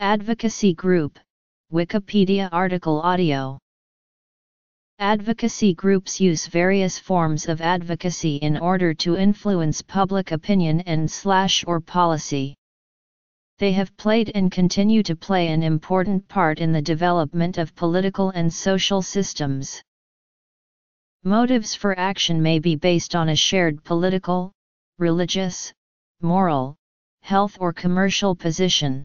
Advocacy Group, Wikipedia article audio. Advocacy groups use various forms of advocacy in order to influence public opinion and slash or policy. They have played and continue to play an important part in the development of political and social systems. Motives for action may be based on a shared political, religious, moral, health or commercial position.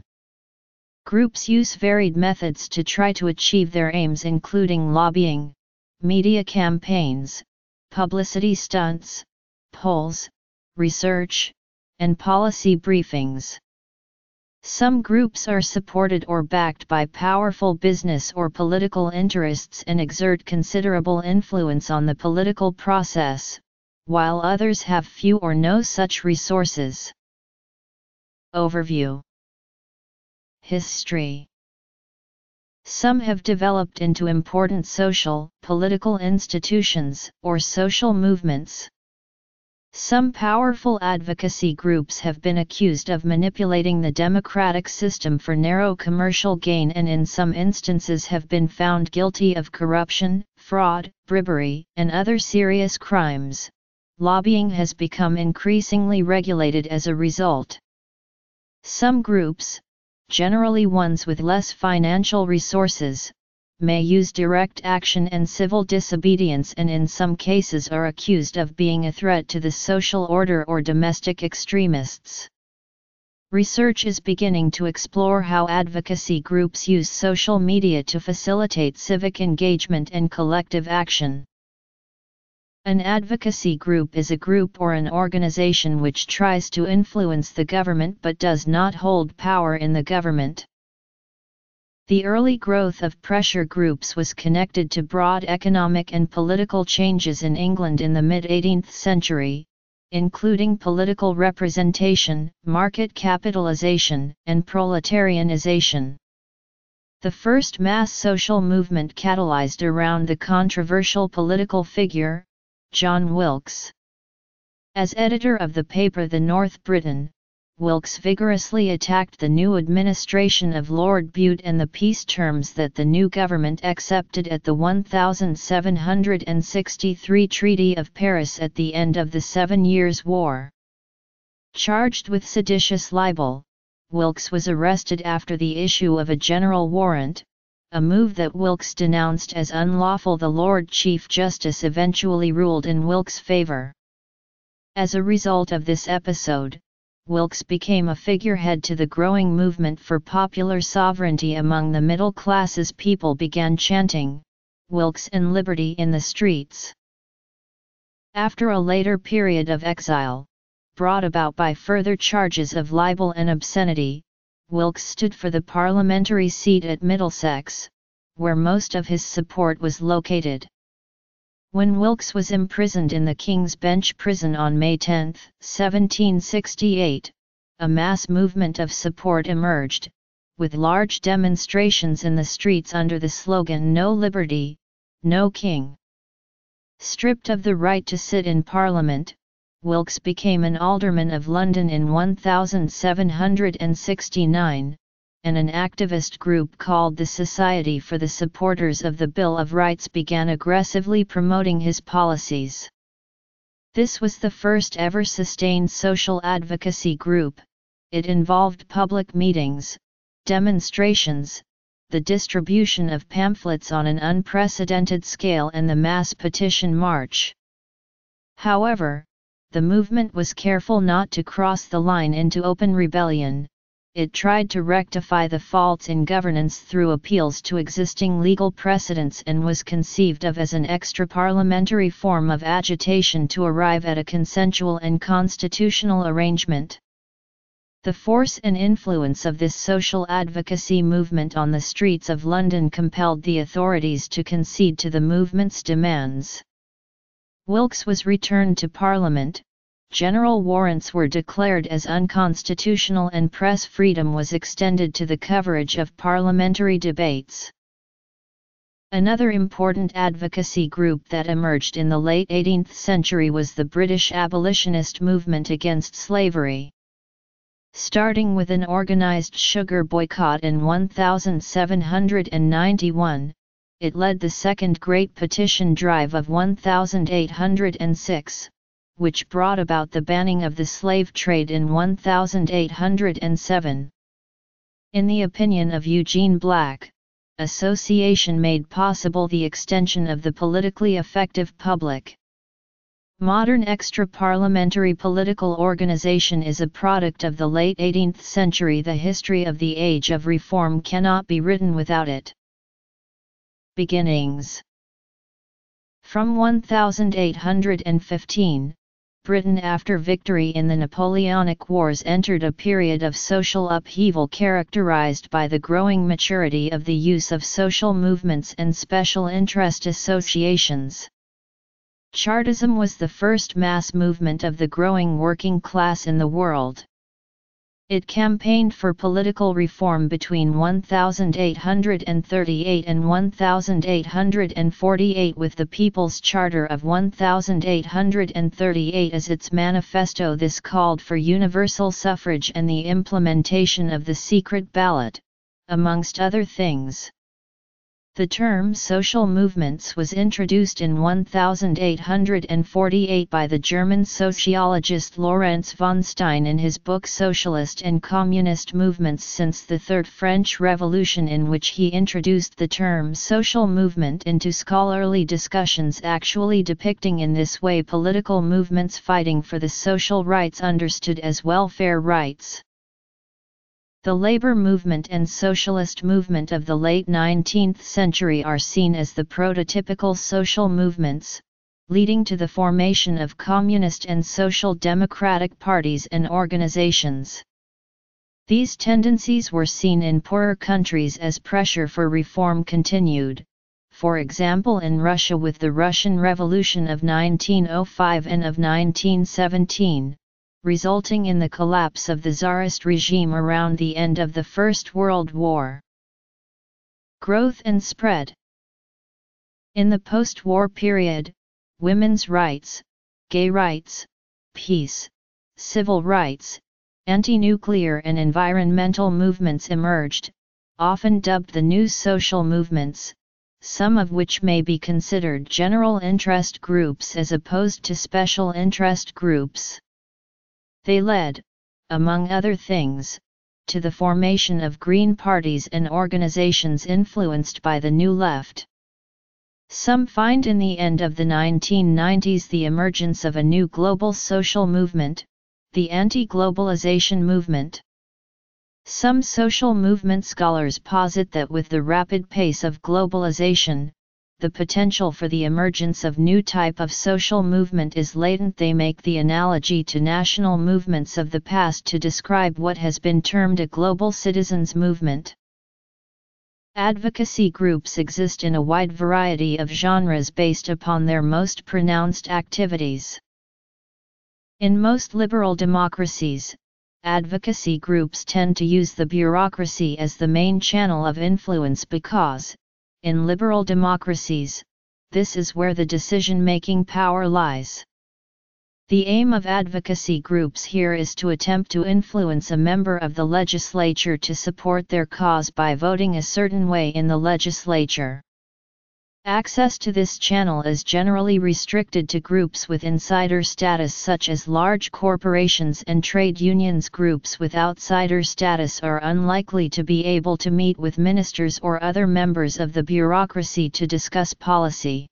Groups use varied methods to try to achieve their aims including lobbying, media campaigns, publicity stunts, polls, research, and policy briefings. Some groups are supported or backed by powerful business or political interests and exert considerable influence on the political process, while others have few or no such resources. Overview History Some have developed into important social, political institutions, or social movements. Some powerful advocacy groups have been accused of manipulating the democratic system for narrow commercial gain and in some instances have been found guilty of corruption, fraud, bribery, and other serious crimes. Lobbying has become increasingly regulated as a result. Some groups, generally ones with less financial resources, may use direct action and civil disobedience and in some cases are accused of being a threat to the social order or domestic extremists. Research is beginning to explore how advocacy groups use social media to facilitate civic engagement and collective action. An advocacy group is a group or an organization which tries to influence the government but does not hold power in the government. The early growth of pressure groups was connected to broad economic and political changes in England in the mid-18th century, including political representation, market capitalization, and proletarianization. The first mass social movement catalyzed around the controversial political figure, John Wilkes. As editor of the paper The North Briton, Wilkes vigorously attacked the new administration of Lord Bute and the peace terms that the new government accepted at the 1763 Treaty of Paris at the end of the Seven Years' War. Charged with seditious libel, Wilkes was arrested after the issue of a general warrant, a move that Wilkes denounced as unlawful the Lord Chief Justice eventually ruled in Wilkes' favor. As a result of this episode, Wilkes became a figurehead to the growing movement for popular sovereignty among the middle classes people began chanting, Wilkes and liberty in the streets. After a later period of exile, brought about by further charges of libel and obscenity, Wilkes stood for the parliamentary seat at Middlesex, where most of his support was located. When Wilkes was imprisoned in the King's Bench prison on May 10, 1768, a mass movement of support emerged, with large demonstrations in the streets under the slogan No Liberty, No King. Stripped of the right to sit in Parliament, Wilkes became an alderman of London in 1769, and an activist group called the Society for the Supporters of the Bill of Rights began aggressively promoting his policies. This was the first ever sustained social advocacy group, it involved public meetings, demonstrations, the distribution of pamphlets on an unprecedented scale and the mass petition march. However, the movement was careful not to cross the line into open rebellion, it tried to rectify the faults in governance through appeals to existing legal precedents and was conceived of as an extra-parliamentary form of agitation to arrive at a consensual and constitutional arrangement. The force and influence of this social advocacy movement on the streets of London compelled the authorities to concede to the movement's demands. Wilkes was returned to Parliament, general warrants were declared as unconstitutional and press freedom was extended to the coverage of parliamentary debates. Another important advocacy group that emerged in the late 18th century was the British abolitionist movement against slavery. Starting with an organized sugar boycott in 1791, it led the Second Great Petition Drive of 1806, which brought about the banning of the slave trade in 1807. In the opinion of Eugene Black, association made possible the extension of the politically effective public. Modern extra-parliamentary political organization is a product of the late 18th century the history of the age of reform cannot be written without it. Beginnings From 1815, Britain after victory in the Napoleonic Wars entered a period of social upheaval characterized by the growing maturity of the use of social movements and special interest associations. Chartism was the first mass movement of the growing working class in the world. It campaigned for political reform between 1838 and 1848 with the People's Charter of 1838 as its manifesto. This called for universal suffrage and the implementation of the secret ballot, amongst other things. The term social movements was introduced in 1848 by the German sociologist Lorenz von Stein in his book Socialist and Communist Movements since the Third French Revolution in which he introduced the term social movement into scholarly discussions actually depicting in this way political movements fighting for the social rights understood as welfare rights. The labor movement and socialist movement of the late 19th century are seen as the prototypical social movements, leading to the formation of communist and social democratic parties and organizations. These tendencies were seen in poorer countries as pressure for reform continued, for example in Russia with the Russian Revolution of 1905 and of 1917, resulting in the collapse of the Tsarist regime around the end of the First World War. Growth and spread In the post-war period, women's rights, gay rights, peace, civil rights, anti-nuclear and environmental movements emerged, often dubbed the new social movements, some of which may be considered general interest groups as opposed to special interest groups. They led, among other things, to the formation of Green parties and organizations influenced by the New Left. Some find in the end of the 1990s the emergence of a new global social movement, the anti-globalization movement. Some social movement scholars posit that with the rapid pace of globalization, the potential for the emergence of new type of social movement is latent they make the analogy to national movements of the past to describe what has been termed a global citizens movement. Advocacy groups exist in a wide variety of genres based upon their most pronounced activities. In most liberal democracies, advocacy groups tend to use the bureaucracy as the main channel of influence because, in liberal democracies, this is where the decision-making power lies. The aim of advocacy groups here is to attempt to influence a member of the legislature to support their cause by voting a certain way in the legislature. Access to this channel is generally restricted to groups with insider status such as large corporations and trade unions groups with outsider status are unlikely to be able to meet with ministers or other members of the bureaucracy to discuss policy.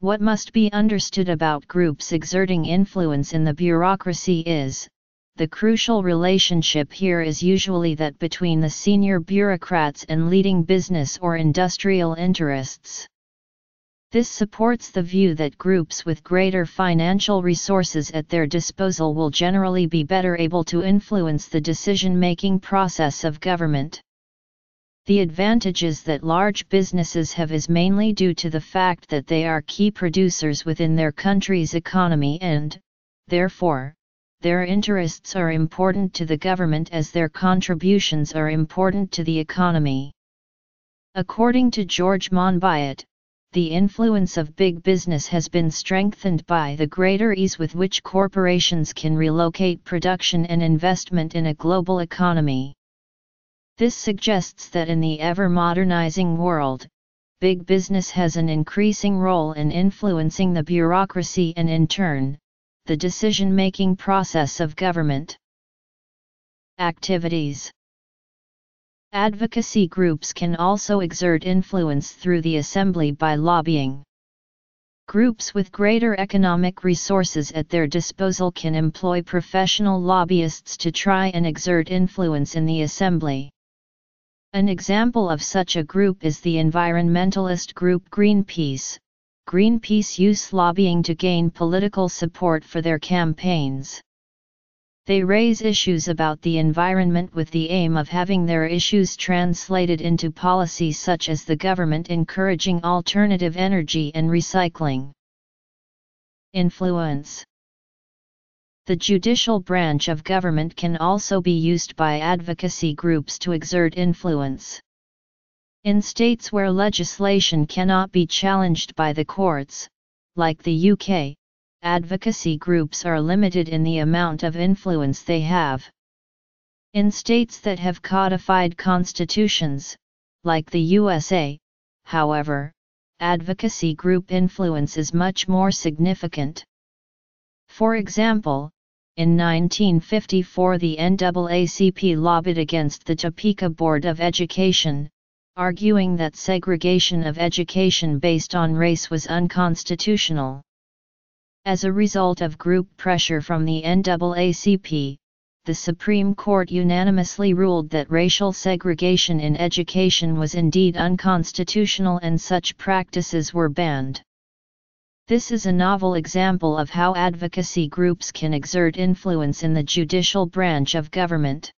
What must be understood about groups exerting influence in the bureaucracy is, the crucial relationship here is usually that between the senior bureaucrats and leading business or industrial interests. This supports the view that groups with greater financial resources at their disposal will generally be better able to influence the decision-making process of government. The advantages that large businesses have is mainly due to the fact that they are key producers within their country's economy and, therefore, their interests are important to the government as their contributions are important to the economy. According to George Monbiot, the influence of big business has been strengthened by the greater ease with which corporations can relocate production and investment in a global economy. This suggests that in the ever modernizing world, big business has an increasing role in influencing the bureaucracy and in turn, the decision making process of government. Activities Advocacy groups can also exert influence through the assembly by lobbying. Groups with greater economic resources at their disposal can employ professional lobbyists to try and exert influence in the assembly. An example of such a group is the environmentalist group Greenpeace. Greenpeace use lobbying to gain political support for their campaigns. They raise issues about the environment with the aim of having their issues translated into policies such as the government encouraging alternative energy and recycling. Influence The judicial branch of government can also be used by advocacy groups to exert influence. In states where legislation cannot be challenged by the courts, like the UK, advocacy groups are limited in the amount of influence they have. In states that have codified constitutions, like the USA, however, advocacy group influence is much more significant. For example, in 1954 the NAACP lobbied against the Topeka Board of Education, arguing that segregation of education based on race was unconstitutional. As a result of group pressure from the NAACP, the Supreme Court unanimously ruled that racial segregation in education was indeed unconstitutional and such practices were banned. This is a novel example of how advocacy groups can exert influence in the judicial branch of government.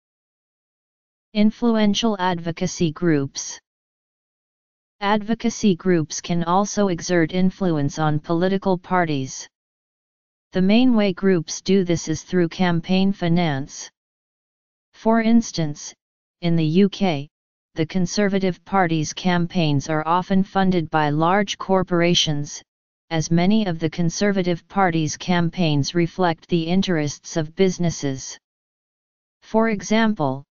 Influential advocacy groups Advocacy groups can also exert influence on political parties. The main way groups do this is through campaign finance. For instance, in the UK, the Conservative Party's campaigns are often funded by large corporations, as many of the Conservative Party's campaigns reflect the interests of businesses. For example,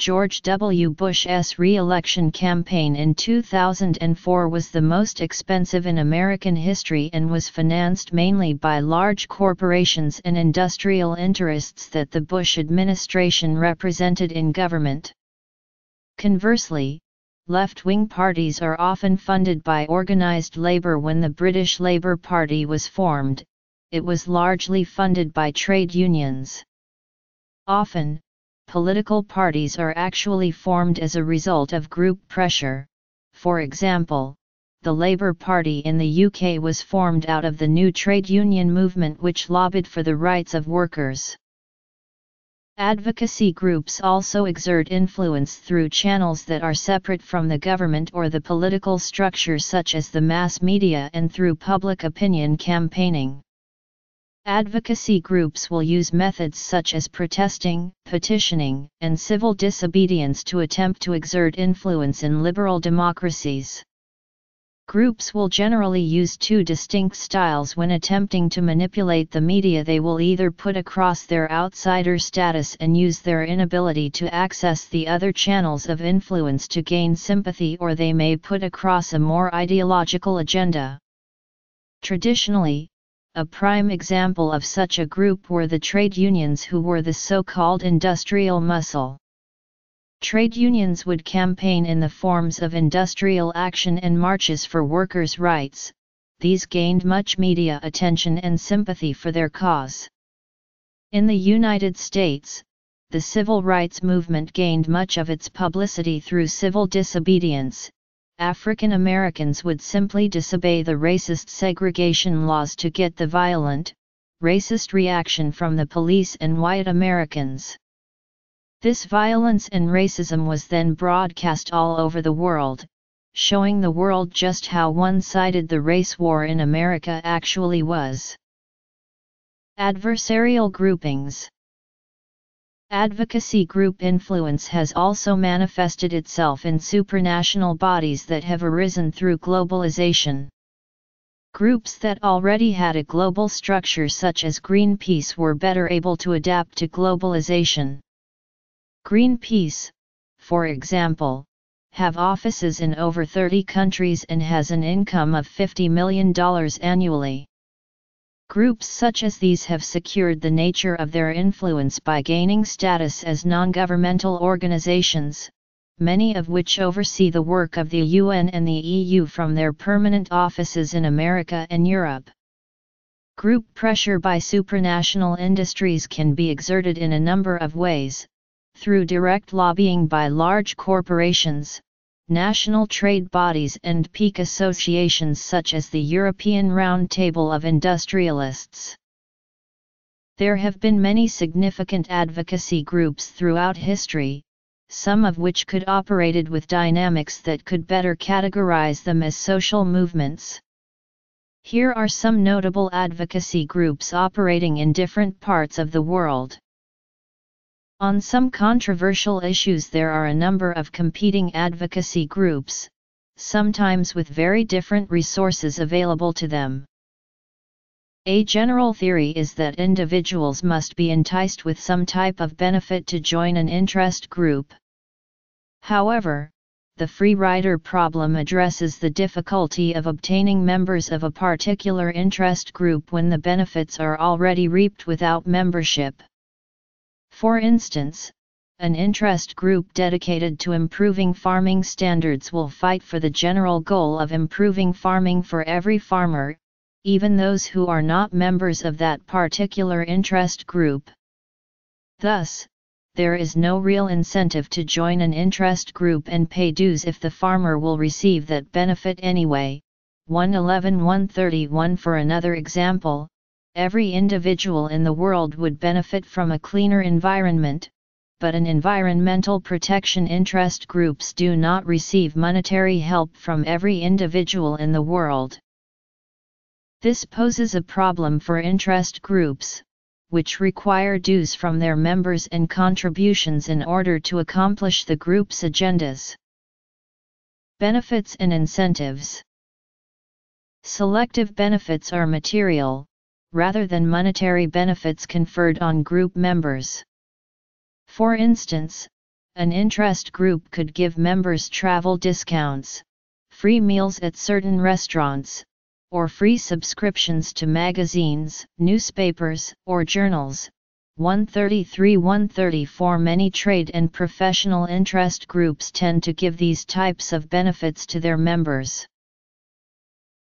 George W. Bush's re-election campaign in 2004 was the most expensive in American history and was financed mainly by large corporations and industrial interests that the Bush administration represented in government. Conversely, left-wing parties are often funded by organised labour when the British Labour Party was formed, it was largely funded by trade unions. Often, political parties are actually formed as a result of group pressure, for example, the Labour Party in the UK was formed out of the new trade union movement which lobbied for the rights of workers. Advocacy groups also exert influence through channels that are separate from the government or the political structure such as the mass media and through public opinion campaigning. Advocacy groups will use methods such as protesting, petitioning, and civil disobedience to attempt to exert influence in liberal democracies. Groups will generally use two distinct styles when attempting to manipulate the media. They will either put across their outsider status and use their inability to access the other channels of influence to gain sympathy, or they may put across a more ideological agenda. Traditionally, a prime example of such a group were the trade unions who were the so-called industrial muscle. Trade unions would campaign in the forms of industrial action and marches for workers' rights, these gained much media attention and sympathy for their cause. In the United States, the civil rights movement gained much of its publicity through civil disobedience, African Americans would simply disobey the racist segregation laws to get the violent, racist reaction from the police and white Americans. This violence and racism was then broadcast all over the world, showing the world just how one-sided the race war in America actually was. Adversarial groupings Advocacy group influence has also manifested itself in supranational bodies that have arisen through globalization. Groups that already had a global structure such as Greenpeace were better able to adapt to globalization. Greenpeace, for example, have offices in over 30 countries and has an income of $50 million annually. Groups such as these have secured the nature of their influence by gaining status as non-governmental organizations, many of which oversee the work of the UN and the EU from their permanent offices in America and Europe. Group pressure by supranational industries can be exerted in a number of ways, through direct lobbying by large corporations, national trade bodies and peak associations such as the European Round Table of Industrialists. There have been many significant advocacy groups throughout history, some of which could operated with dynamics that could better categorize them as social movements. Here are some notable advocacy groups operating in different parts of the world. On some controversial issues there are a number of competing advocacy groups, sometimes with very different resources available to them. A general theory is that individuals must be enticed with some type of benefit to join an interest group. However, the free rider problem addresses the difficulty of obtaining members of a particular interest group when the benefits are already reaped without membership. For instance, an interest group dedicated to improving farming standards will fight for the general goal of improving farming for every farmer, even those who are not members of that particular interest group. Thus, there is no real incentive to join an interest group and pay dues if the farmer will receive that benefit anyway. 111-131 For another example, every individual in the world would benefit from a cleaner environment, but an environmental protection interest groups do not receive monetary help from every individual in the world. This poses a problem for interest groups, which require dues from their members and contributions in order to accomplish the group's agendas. Benefits and incentives Selective benefits are material, rather than monetary benefits conferred on group members. For instance, an interest group could give members travel discounts, free meals at certain restaurants, or free subscriptions to magazines, newspapers, or journals. 133-134 Many trade and professional interest groups tend to give these types of benefits to their members.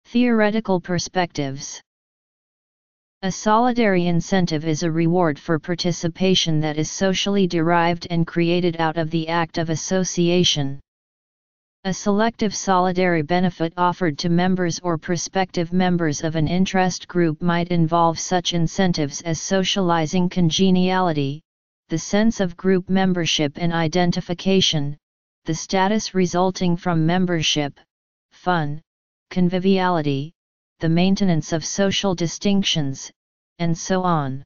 Theoretical perspectives a solidary incentive is a reward for participation that is socially derived and created out of the act of association. A selective solidary benefit offered to members or prospective members of an interest group might involve such incentives as socializing congeniality, the sense of group membership and identification, the status resulting from membership, fun, conviviality, the maintenance of social distinctions, and so on.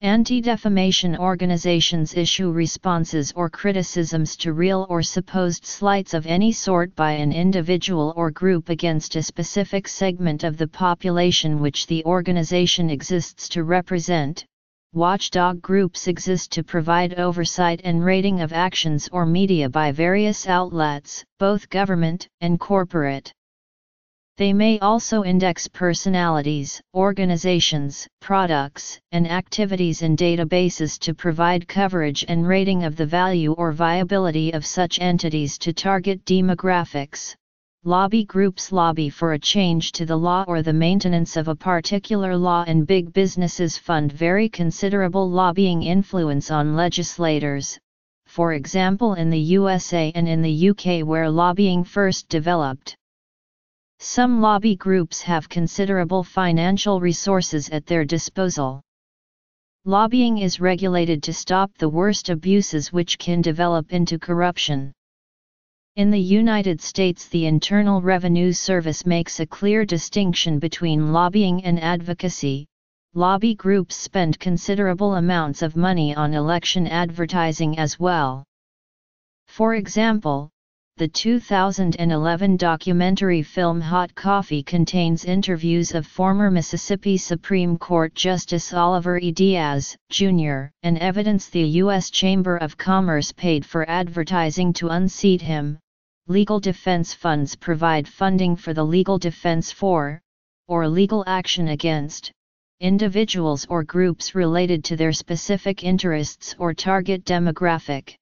Anti-defamation organizations issue responses or criticisms to real or supposed slights of any sort by an individual or group against a specific segment of the population which the organization exists to represent. Watchdog groups exist to provide oversight and rating of actions or media by various outlets, both government and corporate. They may also index personalities, organizations, products, and activities in databases to provide coverage and rating of the value or viability of such entities to target demographics. Lobby groups lobby for a change to the law or the maintenance of a particular law, and big businesses fund very considerable lobbying influence on legislators, for example in the USA and in the UK, where lobbying first developed. Some lobby groups have considerable financial resources at their disposal. Lobbying is regulated to stop the worst abuses which can develop into corruption. In the United States the Internal Revenue Service makes a clear distinction between lobbying and advocacy. Lobby groups spend considerable amounts of money on election advertising as well. For example, the 2011 documentary film Hot Coffee contains interviews of former Mississippi Supreme Court Justice Oliver E. Diaz, Jr., and evidence the U.S. Chamber of Commerce paid for advertising to unseat him. Legal defense funds provide funding for the legal defense for, or legal action against, individuals or groups related to their specific interests or target demographic.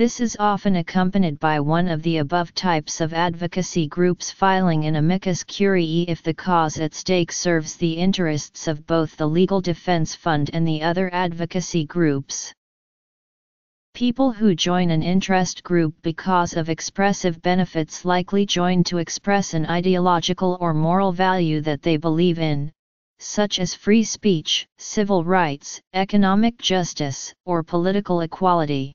This is often accompanied by one of the above types of advocacy groups filing an amicus curiae if the cause at stake serves the interests of both the legal defense fund and the other advocacy groups. People who join an interest group because of expressive benefits likely join to express an ideological or moral value that they believe in, such as free speech, civil rights, economic justice, or political equality.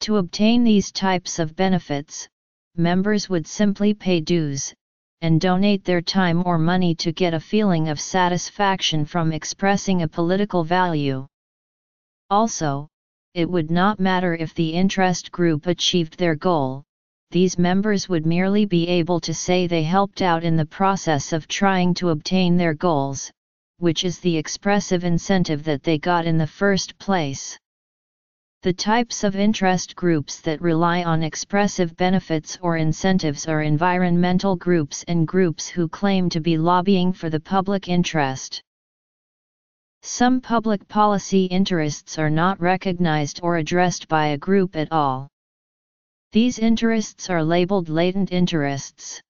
To obtain these types of benefits, members would simply pay dues, and donate their time or money to get a feeling of satisfaction from expressing a political value. Also, it would not matter if the interest group achieved their goal, these members would merely be able to say they helped out in the process of trying to obtain their goals, which is the expressive incentive that they got in the first place. The types of interest groups that rely on expressive benefits or incentives are environmental groups and groups who claim to be lobbying for the public interest. Some public policy interests are not recognized or addressed by a group at all. These interests are labeled latent interests.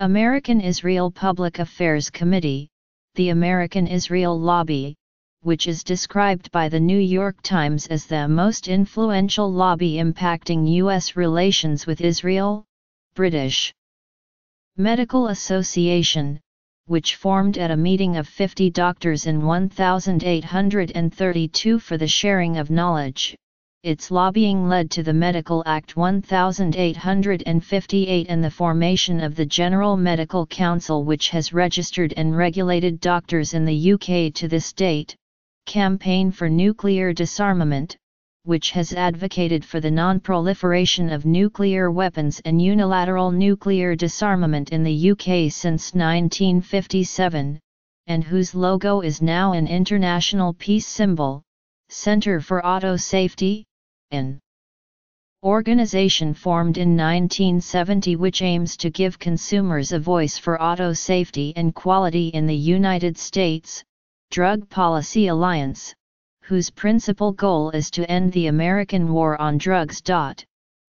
American Israel Public Affairs Committee, the American Israel Lobby, which is described by the New York Times as the most influential lobby impacting U.S. relations with Israel, British Medical Association, which formed at a meeting of 50 doctors in 1832 for the sharing of knowledge. Its lobbying led to the Medical Act 1858 and the formation of the General Medical Council which has registered and regulated doctors in the UK to this date, Campaign for Nuclear Disarmament, which has advocated for the non-proliferation of nuclear weapons and unilateral nuclear disarmament in the UK since 1957, and whose logo is now an international peace symbol, Centre for Auto Safety, an organization formed in 1970 which aims to give consumers a voice for auto safety and quality in the United States, Drug Policy Alliance, whose principal goal is to end the American war on drugs.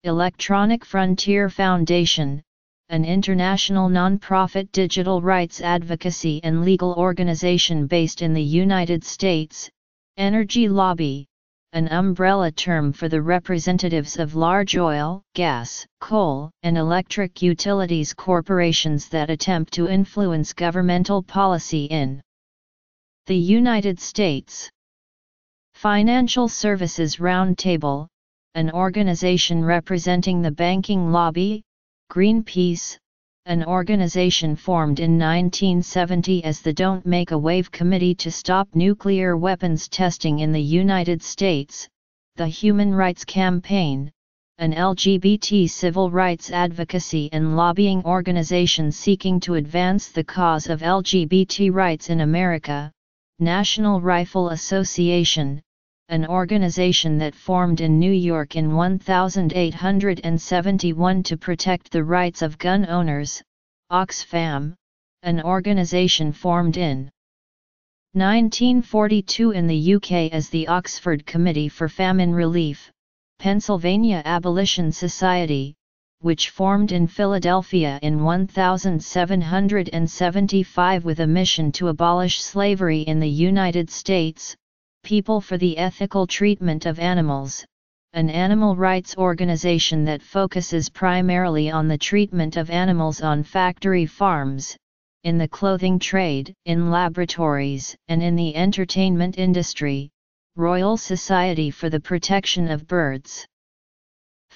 Electronic Frontier Foundation, an international nonprofit digital rights advocacy and legal organization based in the United States, Energy Lobby, an umbrella term for the representatives of large oil, gas, coal, and electric utilities corporations that attempt to influence governmental policy in the United States. Financial Services Roundtable, an organization representing the banking lobby, Greenpeace, an organization formed in 1970 as the Don't Make a Wave Committee to stop nuclear weapons testing in the United States, the Human Rights Campaign, an LGBT civil rights advocacy and lobbying organization seeking to advance the cause of LGBT rights in America, National Rifle Association, an organization that formed in New York in 1871 to protect the rights of gun owners, Oxfam, an organization formed in 1942 in the UK as the Oxford Committee for Famine Relief, Pennsylvania Abolition Society, which formed in Philadelphia in 1775 with a mission to abolish slavery in the United States, People for the Ethical Treatment of Animals, an animal rights organization that focuses primarily on the treatment of animals on factory farms, in the clothing trade, in laboratories, and in the entertainment industry, Royal Society for the Protection of Birds.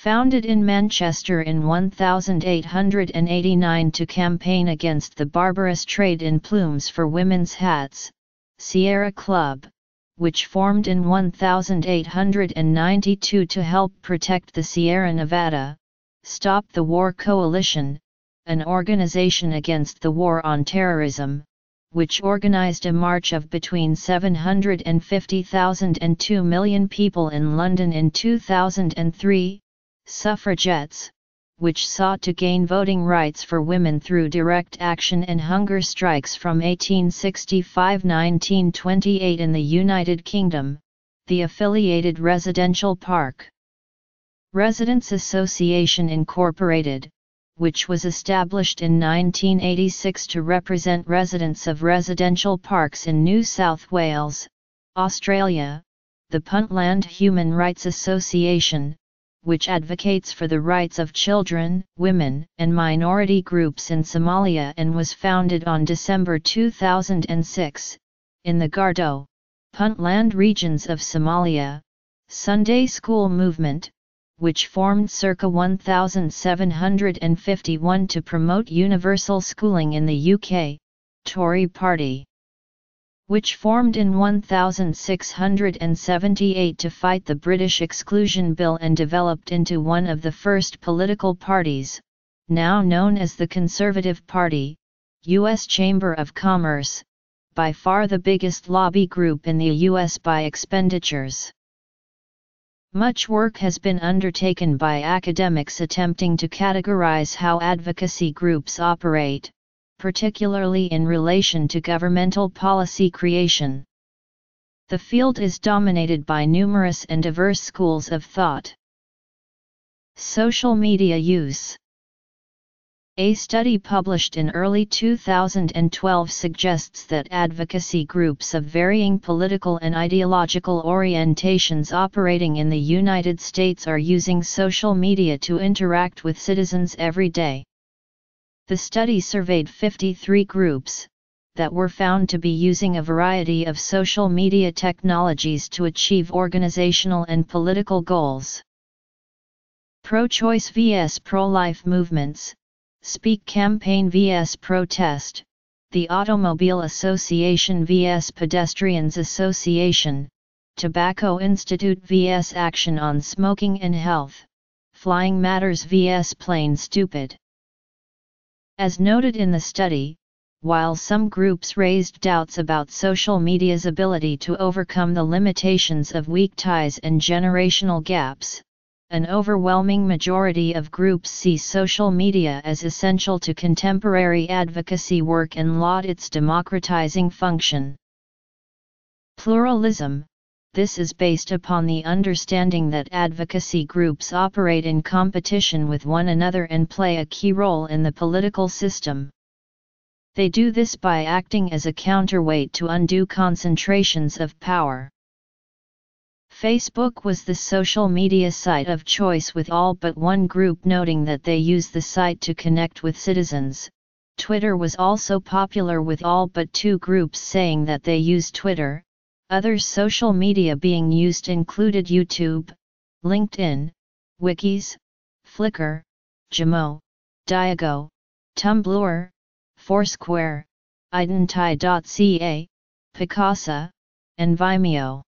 Founded in Manchester in 1889 to campaign against the barbarous trade in plumes for women's hats, Sierra Club, which formed in 1892 to help protect the Sierra Nevada, Stop the War Coalition, an organization against the war on terrorism, which organized a march of between 750,000 and 2 million people in London in 2003, Suffragettes, which sought to gain voting rights for women through direct action and hunger strikes from 1865-1928 in the United Kingdom, the affiliated residential park. Residents Association Incorporated, which was established in 1986 to represent residents of residential parks in New South Wales, Australia, the Puntland Human Rights Association, which advocates for the rights of children, women, and minority groups in Somalia and was founded on December 2006, in the Gardo, Puntland regions of Somalia, Sunday School Movement, which formed circa 1751 to promote universal schooling in the UK, Tory party which formed in 1678 to fight the British Exclusion Bill and developed into one of the first political parties, now known as the Conservative Party, U.S. Chamber of Commerce, by far the biggest lobby group in the U.S. by expenditures. Much work has been undertaken by academics attempting to categorize how advocacy groups operate, particularly in relation to governmental policy creation. The field is dominated by numerous and diverse schools of thought. Social media use A study published in early 2012 suggests that advocacy groups of varying political and ideological orientations operating in the United States are using social media to interact with citizens every day. The study surveyed 53 groups, that were found to be using a variety of social media technologies to achieve organizational and political goals. Pro-choice vs pro-life movements, Speak Campaign vs Protest, the Automobile Association vs Pedestrians Association, Tobacco Institute vs Action on Smoking and Health, Flying Matters vs Plain Stupid. As noted in the study, while some groups raised doubts about social media's ability to overcome the limitations of weak ties and generational gaps, an overwhelming majority of groups see social media as essential to contemporary advocacy work and laud its democratizing function. Pluralism this is based upon the understanding that advocacy groups operate in competition with one another and play a key role in the political system. They do this by acting as a counterweight to undue concentrations of power. Facebook was the social media site of choice with all but one group noting that they use the site to connect with citizens. Twitter was also popular with all but two groups saying that they use Twitter, other social media being used included YouTube, LinkedIn, Wikis, Flickr, Gemo, Diago, Tumblr, Foursquare, Identi.ca, Picasa, and Vimeo.